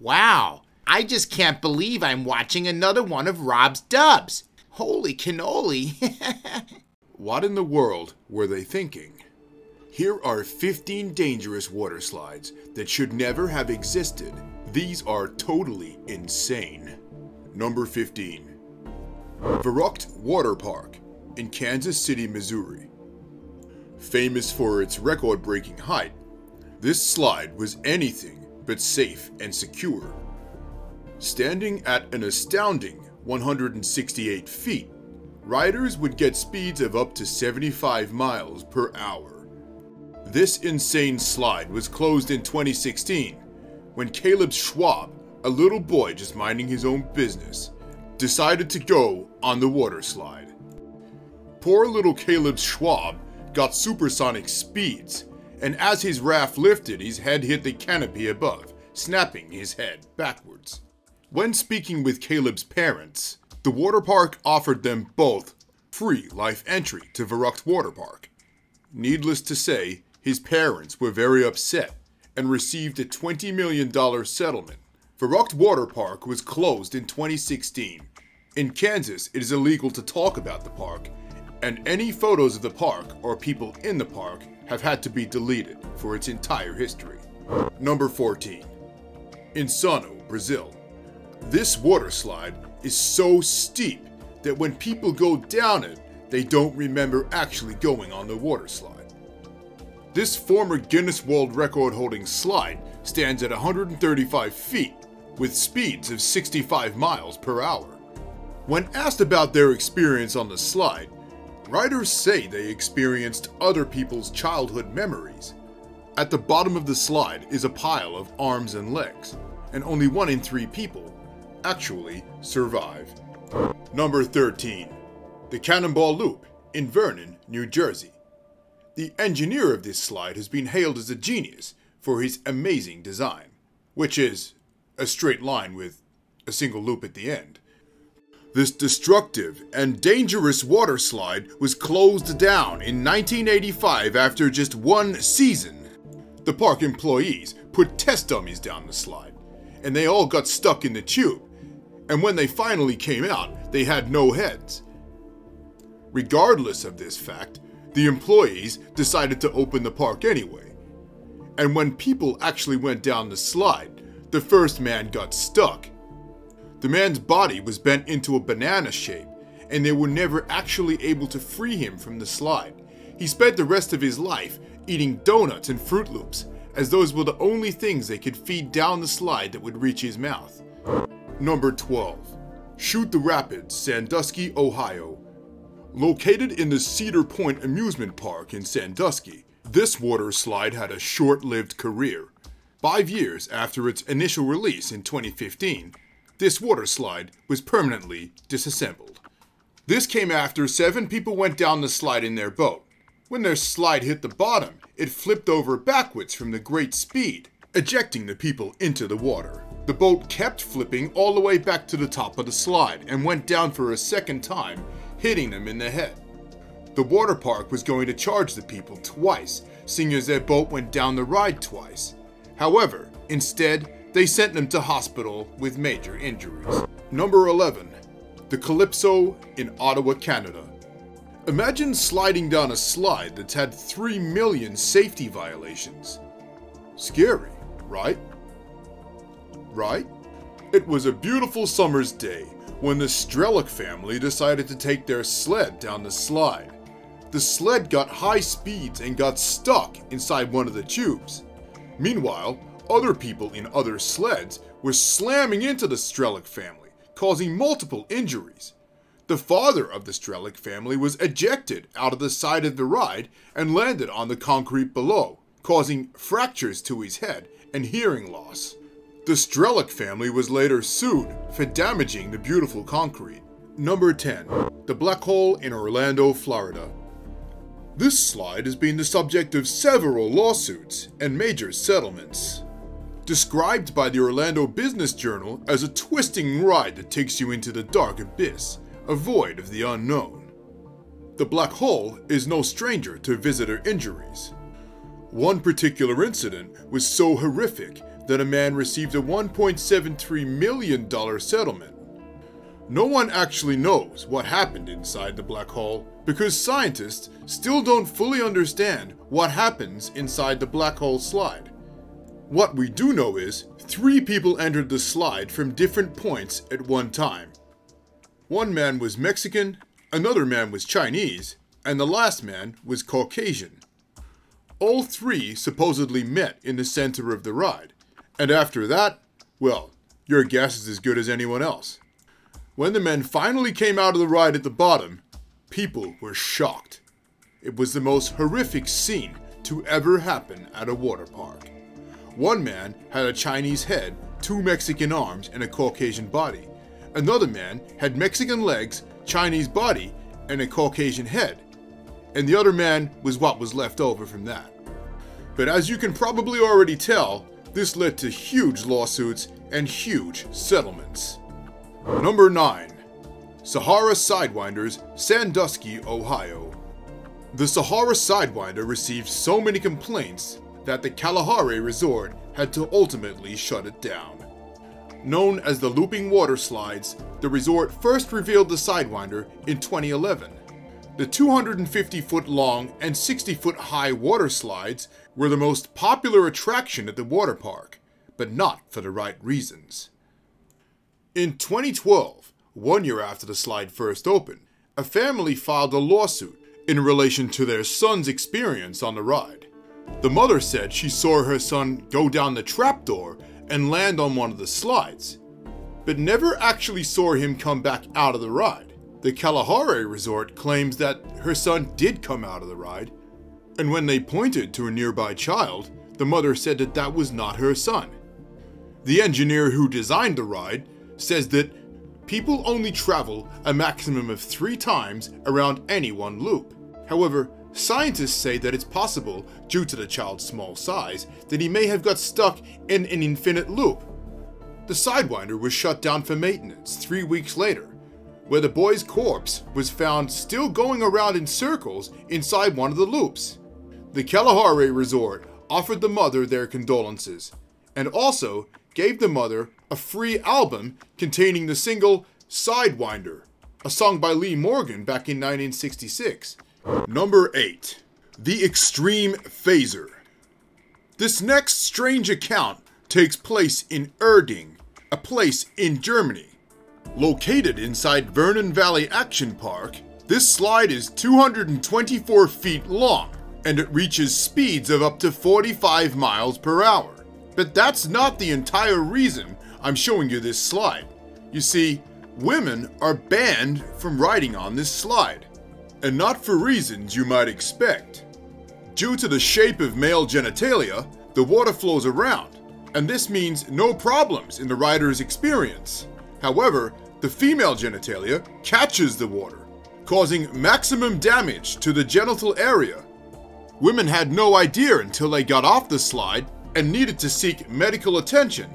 Wow, I just can't believe I'm watching another one of Rob's dubs. Holy cannoli. what in the world were they thinking? Here are 15 dangerous water slides that should never have existed. These are totally insane. Number 15 Verrückt Water Park in Kansas City, Missouri. Famous for its record breaking height, this slide was anything but safe and secure. Standing at an astounding 168 feet, riders would get speeds of up to 75 miles per hour. This insane slide was closed in 2016 when Caleb Schwab, a little boy just minding his own business, decided to go on the water slide. Poor little Caleb Schwab got supersonic speeds, and as his raft lifted, his head hit the canopy above, snapping his head backwards. When speaking with Caleb's parents, the water park offered them both free life entry to Verrückt Water Park. Needless to say, his parents were very upset and received a $20 million settlement. Verrückt Water Park was closed in 2016. In Kansas, it is illegal to talk about the park, and any photos of the park or people in the park have had to be deleted for its entire history. Number 14. Insano, Brazil. This water slide is so steep that when people go down it, they don't remember actually going on the water slide. This former Guinness World Record holding slide stands at 135 feet with speeds of 65 miles per hour. When asked about their experience on the slide, riders say they experienced other people's childhood memories. At the bottom of the slide is a pile of arms and legs, and only one in three people actually survive. Number 13. The Cannonball Loop in Vernon, New Jersey. The engineer of this slide has been hailed as a genius for his amazing design, which is a straight line with a single loop at the end. This destructive and dangerous water slide was closed down in 1985 after just one season. The park employees put test dummies down the slide, and they all got stuck in the tube. And when they finally came out, they had no heads. Regardless of this fact, the employees decided to open the park anyway. And when people actually went down the slide, the first man got stuck. The man's body was bent into a banana shape, and they were never actually able to free him from the slide. He spent the rest of his life eating donuts and Froot Loops, as those were the only things they could feed down the slide that would reach his mouth. Number 12. Shoot the Rapids, Sandusky, Ohio. Located in the Cedar Point Amusement Park in Sandusky, this water slide had a short lived career. Five years after its initial release in 2015, this water slide was permanently disassembled. This came after seven people went down the slide in their boat. When their slide hit the bottom, it flipped over backwards from the great speed, ejecting the people into the water. The boat kept flipping all the way back to the top of the slide and went down for a second time hitting them in the head. The water park was going to charge the people twice, seeing as their boat went down the ride twice. However, instead, they sent him to hospital with major injuries. Number 11. The Calypso in Ottawa, Canada. Imagine sliding down a slide that's had 3 million safety violations. Scary, right? Right? It was a beautiful summer's day when the Strelick family decided to take their sled down the slide. The sled got high speeds and got stuck inside one of the tubes. Meanwhile, other people in other sleds were slamming into the Strelick family, causing multiple injuries. The father of the Strelick family was ejected out of the side of the ride and landed on the concrete below, causing fractures to his head and hearing loss. The Strelick family was later sued for damaging the beautiful concrete. Number 10. The Black Hole in Orlando, Florida. This slide has been the subject of several lawsuits and major settlements. Described by the Orlando Business Journal as a twisting ride that takes you into the dark abyss, a void of the unknown. The Black Hole is no stranger to visitor injuries. One particular incident was so horrific that a man received a $1.73 million settlement. No one actually knows what happened inside the black hole because scientists still don't fully understand what happens inside the black hole slide. What we do know is three people entered the slide from different points at one time. One man was Mexican, another man was Chinese, and the last man was Caucasian. All three supposedly met in the center of the ride, and after that, well, your guess is as good as anyone else. When the men finally came out of the ride at the bottom, people were shocked. It was the most horrific scene to ever happen at a water park. One man had a Chinese head, two Mexican arms, and a Caucasian body. Another man had Mexican legs, Chinese body, and a Caucasian head. And the other man was what was left over from that. But as you can probably already tell, this led to huge lawsuits and huge settlements. Number 9. Sahara Sidewinders, Sandusky, Ohio. The Sahara Sidewinder received so many complaints that the Kalahari Resort had to ultimately shut it down. Known as the Looping Water Slides, the resort first revealed the Sidewinder in 2011. The 250 foot long and 60 foot high water slides were the most popular attraction at the water park, but not for the right reasons. In 2012, one year after the slide first opened, a family filed a lawsuit in relation to their son's experience on the ride. The mother said she saw her son go down the trapdoor and land on one of the slides, but never actually saw him come back out of the ride. The Kalahari resort claims that her son did come out of the ride, and when they pointed to a nearby child, the mother said that that was not her son. The engineer who designed the ride says that people only travel a maximum of three times around any one loop. However, scientists say that it's possible, due to the child's small size, that he may have got stuck in an infinite loop. The Sidewinder was shut down for maintenance three weeks later, where the boy's corpse was found still going around in circles inside one of the loops. The Kalahari Resort offered the mother their condolences, and also gave the mother a free album containing the single Sidewinder, a song by Lee Morgan back in 1966. Number 8. The Extreme Phaser. This next strange account takes place in Erding, a place in Germany. Located inside Vernon Valley Action Park, this slide is 224 feet long and it reaches speeds of up to 45 miles per hour. But that's not the entire reason I'm showing you this slide. You see, women are banned from riding on this slide, and not for reasons you might expect. Due to the shape of male genitalia, the water flows around, and this means no problems in the rider's experience. However, the female genitalia catches the water, causing maximum damage to the genital area. Women had no idea until they got off the slide and needed to seek medical attention.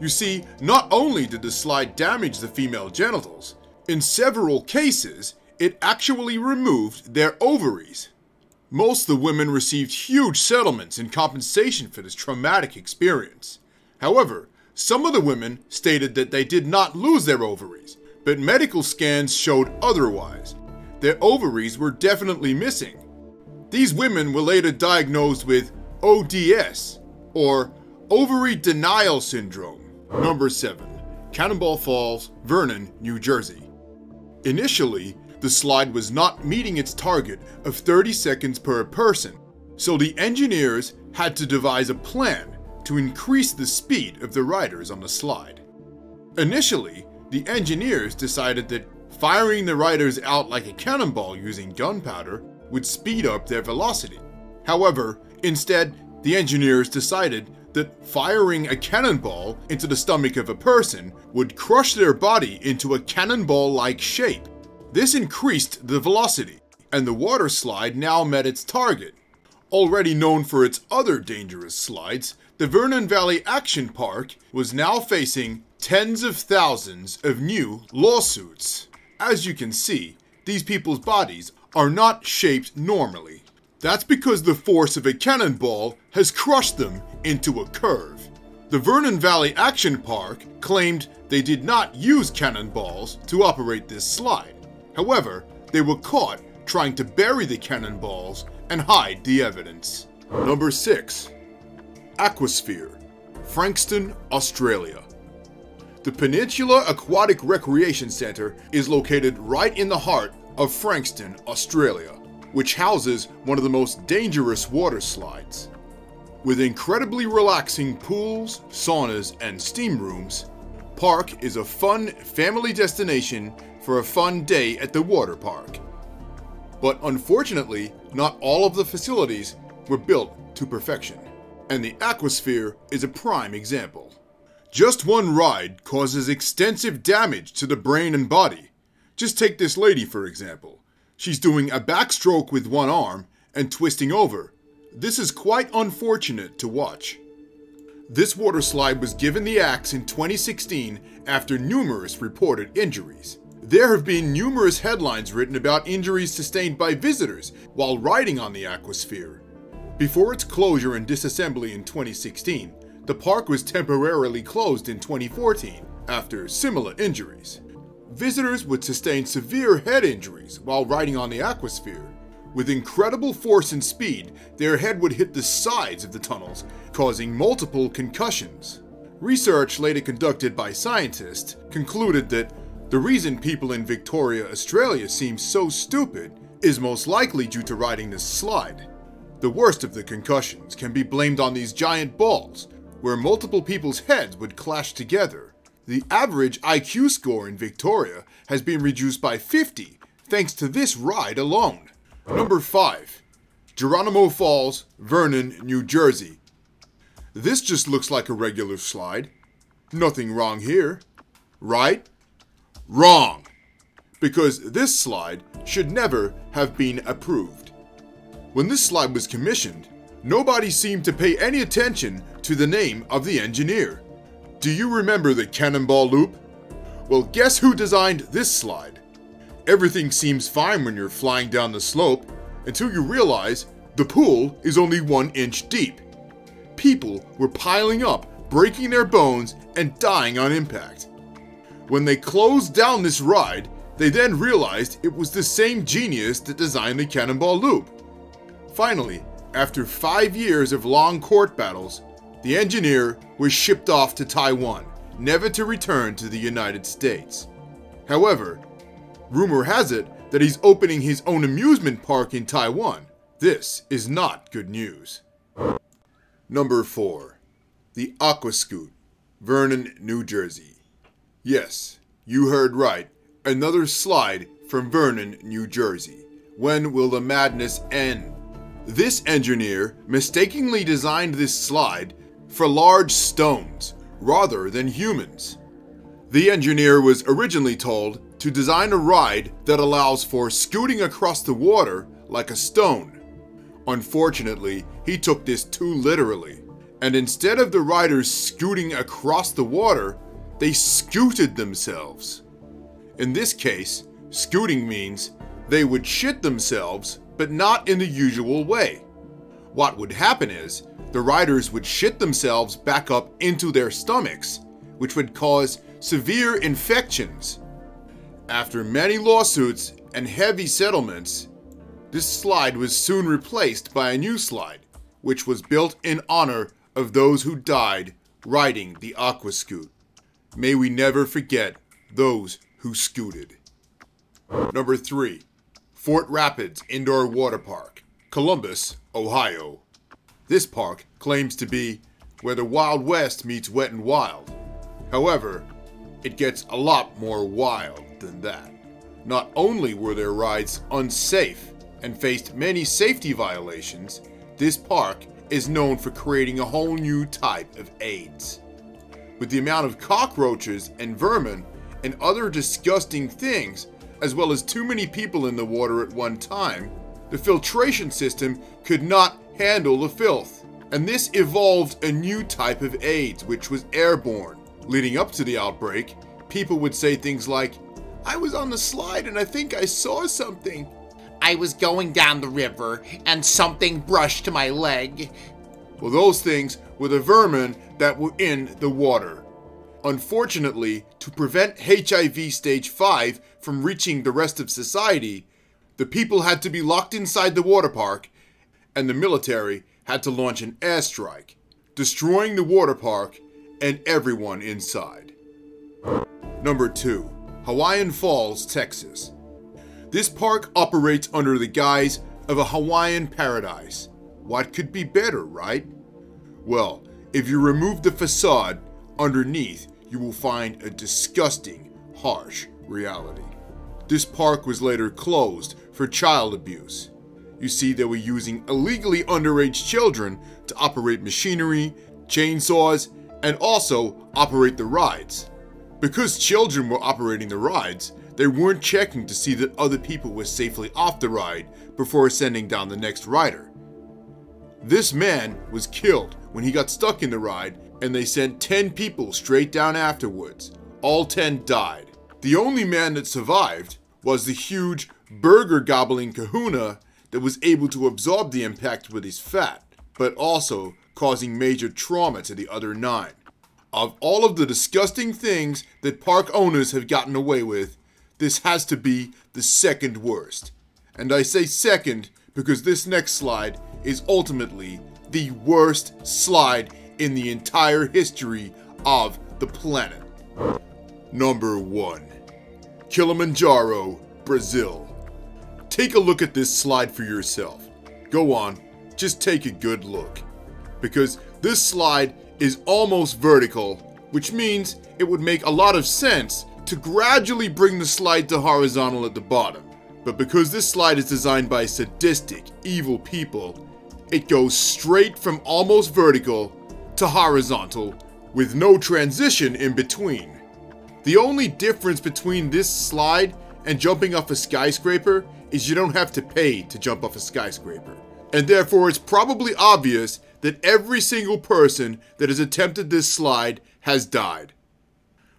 You see, not only did the slide damage the female genitals, in several cases, it actually removed their ovaries. Most of the women received huge settlements in compensation for this traumatic experience. However, some of the women stated that they did not lose their ovaries, but medical scans showed otherwise. Their ovaries were definitely missing. These women were later diagnosed with ODS, or ovary denial syndrome. Number 7. Cannonball Falls, Vernon, New Jersey. Initially, the slide was not meeting its target of 30 seconds per person, so the engineers had to devise a plan to increase the speed of the riders on the slide. Initially, the engineers decided that firing the riders out like a cannonball using gunpowder would speed up their velocity. However, instead, the engineers decided that firing a cannonball into the stomach of a person would crush their body into a cannonball like shape. This increased the velocity, and the water slide now met its target. Already known for its other dangerous slides, the Vernon Valley Action Park was now facing tens of thousands of new lawsuits. As you can see, these people's bodies are not shaped normally. That's because the force of a cannonball has crushed them into a curve. The Vernon Valley Action Park claimed they did not use cannonballs to operate this slide. However, they were caught trying to bury the cannonballs and hide the evidence. Number 6. Aquasphere, Frankston, Australia. The Peninsula Aquatic Recreation Centre is located right in the heart of Frankston, Australia, which houses one of the most dangerous water slides. With incredibly relaxing pools, saunas, and steam rooms, PARC is a fun family destination for a fun day at the water park. But unfortunately, not all of the facilities were built to perfection, and the Aquasphere is a prime example. Just one ride causes extensive damage to the brain and body. Just take this lady, for example. She's doing a backstroke with one arm and twisting over. This is quite unfortunate to watch. This water slide was given the axe in 2016 after numerous reported injuries. There have been numerous headlines written about injuries sustained by visitors while riding on the Aquasphere. Before its closure and disassembly in 2016, the park was temporarily closed in 2014 after similar injuries. Visitors would sustain severe head injuries while riding on the Aquasphere. With incredible force and speed, their head would hit the sides of the tunnels, causing multiple concussions. Research later conducted by scientists concluded that the reason people in Victoria, Australia seem so stupid is most likely due to riding this slide. The worst of the concussions can be blamed on these giant balls, where multiple people's heads would clash together. The average IQ score in Victoria has been reduced by 50 thanks to this ride alone. Number 5. Geronimo Falls, Vernon, New Jersey. This just looks like a regular slide. Nothing wrong here. Right? Wrong! Because this slide should never have been approved. When this slide was commissioned, nobody seemed to pay any attention to the name of the engineer. Do you remember the Cannonball Loop? Well, guess who designed this slide? Everything seems fine when you're flying down the slope until you realize the pool is only one inch deep. People were piling up, breaking their bones, and dying on impact. When they closed down this ride, they then realized it was the same genius that designed the Cannonball Loop. Finally, after five years of long court battles, the engineer was shipped off to Taiwan, never to return to the United States. However, rumor has it that he's opening his own amusement park in Taiwan. This is not good news. Number 4. The Aquascoot, Vernon, New Jersey. Yes, you heard right. Another slide from Vernon, New Jersey. When will the madness end? This engineer mistakenly designed this slide for large stones rather than humans. The engineer was originally told to design a ride that allows for scooting across the water like a stone. Unfortunately, he took this too literally, and instead of the riders scooting across the water, they scooted themselves. In this case, scooting means they would shit themselves, but not in the usual way. What would happen is, the riders would shit themselves back up into their stomachs, which would cause severe infections. After many lawsuits and heavy settlements, this slide was soon replaced by a new slide, which was built in honor of those who died riding the Aquascoot. May we never forget those who scooted. Number 3. Fort Rapids Indoor Water Park, Columbus, Ohio. This park claims to be where the Wild West meets Wet and Wild. However, it gets a lot more wild than that. Not only were their rides unsafe and faced many safety violations, this park is known for creating a whole new type of AIDS. With the amount of cockroaches and vermin and other disgusting things, as well as too many people in the water at one time, the filtration system could not handle the filth. And this evolved a new type of AIDS, which was airborne. Leading up to the outbreak, people would say things like, I was on the slide and I think I saw something. I was going down the river and something brushed my leg. Well, those things were the vermin that were in the water. Unfortunately, to prevent HIV stage 5 from reaching the rest of society, the people had to be locked inside the water park, and the military had to launch an airstrike, destroying the water park and everyone inside. Number 2. Hawaiian Falls, Texas. This park operates under the guise of a Hawaiian paradise. What could be better, right? Well, if you remove the facade, underneath you will find a disgusting, harsh reality. This park was later closed for child abuse. You see, they were using illegally underage children to operate machinery, chainsaws, and also operate the rides. Because children were operating the rides, they weren't checking to see that other people were safely off the ride before sending down the next rider. This man was killed when he got stuck in the ride, and they sent 10 people straight down afterwards. All 10 died. The only man that survived was the huge burger gobbling kahuna that was able to absorb the impact with his fat, but also causing major trauma to the other nine. Of all of the disgusting things that park owners have gotten away with, this has to be the second worst. And I say second because this next slide is ultimately the worst slide in the entire history of the planet. Number 1 Kilimanjaro, Brazil. Take a look at this slide for yourself. Go on, just take a good look. Because this slide is almost vertical, which means it would make a lot of sense to gradually bring the slide to horizontal at the bottom. But because this slide is designed by sadistic, evil people, it goes straight from almost vertical to horizontal with no transition in between. The only difference between this slide and jumping off a skyscraper is you don't have to pay to jump off a skyscraper. And therefore it's probably obvious that every single person that has attempted this slide has died.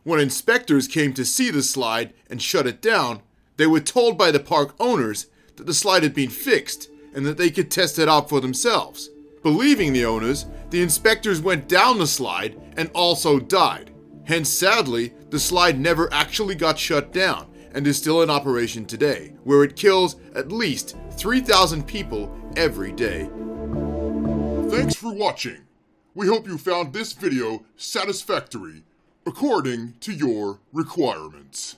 When inspectors came to see the slide and shut it down, they were told by the park owners that the slide had been fixed and that they could test it out for themselves. Believing the owners, the inspectors went down the slide and also died. Hence, sadly, the slide never actually got shut down and is still in operation today, where it kills at least 3,000 people every day. Thanks for watching. We hope you found this video satisfactory according to your requirements.